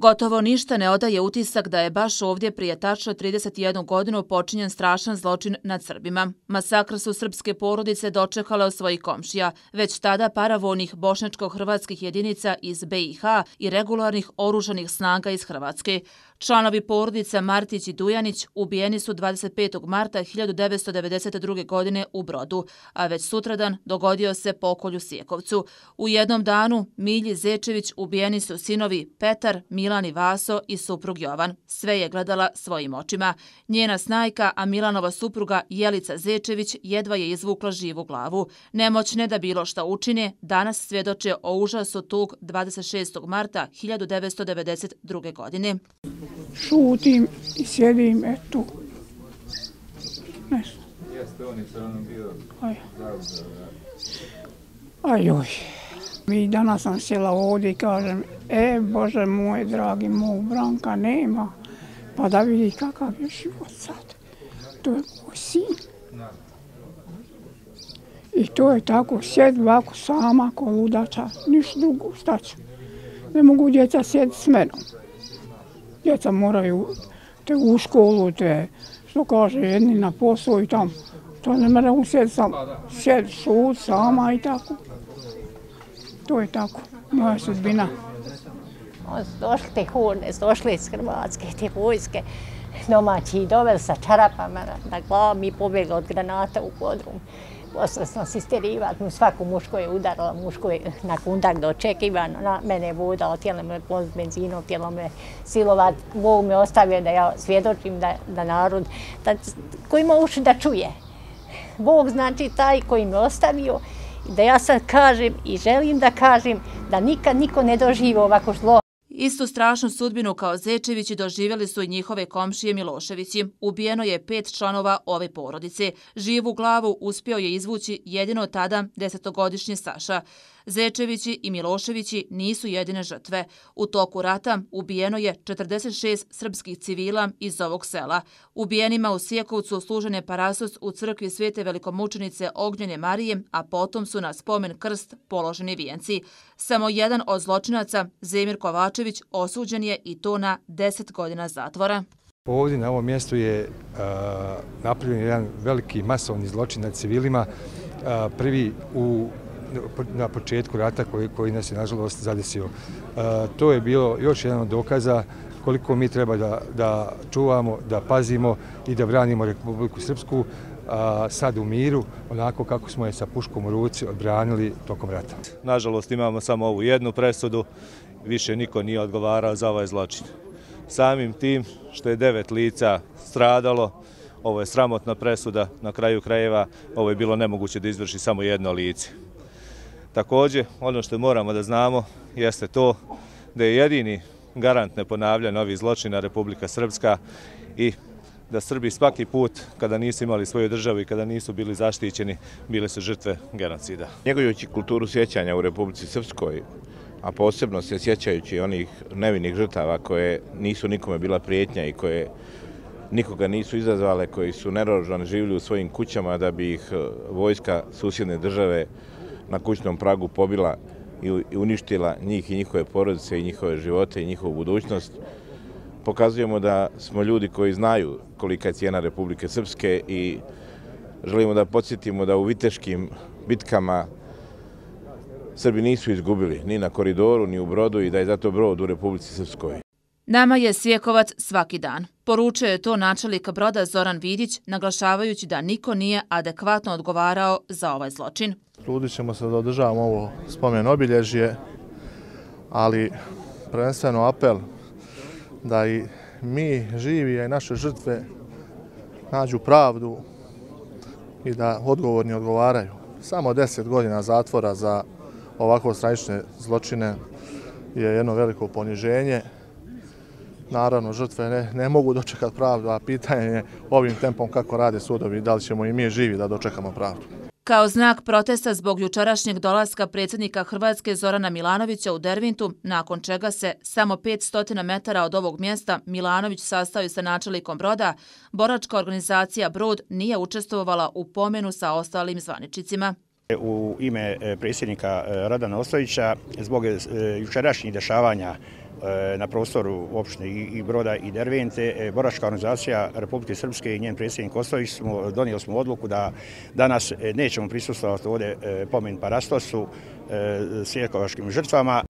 Gotovo ništa ne odaje utisak da je baš ovdje prije tačno 31 godinu počinjen strašan zločin nad Srbima. Masakr su srpske porodice dočekale od svojih komšija, već tada paravojnih bošnečko-hrvatskih jedinica iz BiH i regularnih oružanih snaga iz Hrvatske. Članovi porodica Martić i Dujanić ubijeni su 25. marta 1992. godine u Brodu, a već sutradan dogodio se pokolju Sjekovcu. U jednom danu Milji Zečević ubijeni su sinovi Petar, Milan i Vaso i suprug Jovan. Sve je gledala svojim očima. Njena snajka, a Milanova supruga Jelica Zečević jedva je izvukla živu glavu. Nemoćne da bilo šta učine, danas svjedoče o užasu tog 26. marta 1992. godine šutim i sjedim e tu. Nešto. Jeste, on je se ono bio zauzeo. Ajoj. Mi danas sam sjela ovdje i kažem, e, Bože moj, dragi, moj Branka nema, pa da vidi kakav je život sad. To je moj sin. I to je tako, sjed ovako sama ko ludača, niš drugo, šta ću. Ne mogu djeca sjeti s menom djeca moraju te u školu, te što kaže jedni na posao i tam. To ne mora usjeti sam, sjed, šut, sama i tako. To je tako, moja sudbina. Oni su došli te hurne, su došli iz Hrvatske, te vojske domaći i doveli sa čarapama na glavu, i pobjegli od granata u podrum. Posle sam se isterivat, mu svaku muško je udarala, muško je na kundak dočekivan, na mene je vodala, tijelo me pod benzinom, tijelo me silovat, Bog me ostavio da ja svjedočim da, da narod, da, ko ima uši da čuje. Bog znači taj koji me ostavio, da ja sad kažem i želim da kažem da nikad niko ne doživi ovako zlo Istu strašnu sudbinu kao Zečevići doživjeli su i njihove komšije Miloševići. Ubijeno je pet članova ove porodice. Živu glavu uspio je izvući jedino tada desetogodišnji Saša. Zečevići i Miloševići nisu jedine žrtve. U toku rata ubijeno je 46 srpskih civila iz ovog sela. Ubijenima u Sijekovcu služen je parasos u crkvi Svete velikomučenice Ognjene Marije, a potom su na spomen krst položeni vijenci. Samo jedan od zločinaca, Zemir Kovačević, osuđen je i to na 10 godina zatvora. Ovdje na ovom mjestu je napravljen jedan veliki masovni zločin nad civilima. Prvi u na početku rata koji, koji nas je nažalost zadesio. E, to je bilo još jedan od dokaza koliko mi treba da, da čuvamo, da pazimo i da branimo Republiku Srpsku a, sad u miru, onako kako smo je sa puškom u ruci odbranili tokom rata. Nažalost imamo samo ovu jednu presudu, više niko nije odgovarao za ovaj zločin. Samim tim što je devet lica stradalo, ovo je sramotna presuda, na kraju krajeva ovo je bilo nemoguće da izvrši samo jedno lice. Također, ono što moramo da znamo jeste to da je jedini garant neponavljanja ovih zločina Republika Srpska i da Srbi svaki put kada nisu imali svoju državu i kada nisu bili zaštićeni, bile su žrtve genocida. Njegojući kulturu sjećanja u Republici Srpskoj, a posebno se sjećajući onih nevinih žrtava koje nisu nikome bila prijetnja i koje nikoga nisu izazvale, koji su nerožan življu u svojim kućama da bi ih e, vojska susjedne države na kućnom pragu pobila i uništila njih i njihove porodice i njihove živote i njihovu budućnost. Pokazujemo da smo ljudi koji znaju kolika je cijena Republike Srpske i želimo da podsjetimo da u viteškim bitkama Srbi nisu izgubili ni na koridoru, ni u brodu i da je zato brod u Republici Srpskoj. Nama je Sjekovac svaki dan. Poručio je to načelik broda Zoran Vidić, naglašavajući da niko nije adekvatno odgovarao za ovaj zločin. Trudit ćemo se da održavamo ovo spomen obilježje, ali prvenstveno apel da i mi živi, a i naše žrtve nađu pravdu i da odgovorni odgovaraju. Samo deset godina zatvora za ovako stravične zločine je jedno veliko poniženje. Naravno, žrtve ne, ne mogu dočekati pravdu, a pitanje je ovim tempom kako rade sudovi, da li ćemo i mi živi da dočekamo pravdu. Kao znak protesta zbog jučerašnjeg dolaska predsjednika Hrvatske Zorana Milanovića u Dervintu, nakon čega se samo 500 metara od ovog mjesta Milanović sastavio sa načelikom broda, boračka organizacija Brod nije učestvovala u pomenu sa ostalim zvaničicima. U ime e, predsjednika e, Radana Ostojića, zbog e, jučerašnjih dešavanja E, na prostoru opštine i Broda i Dervente. E, boračka organizacija Republike Srpske i njen predsjednik Kostović smo, donijeli smo odluku da danas e, nećemo prisustavati ovdje pomen Parastosu, svijekovaškim žrtvama.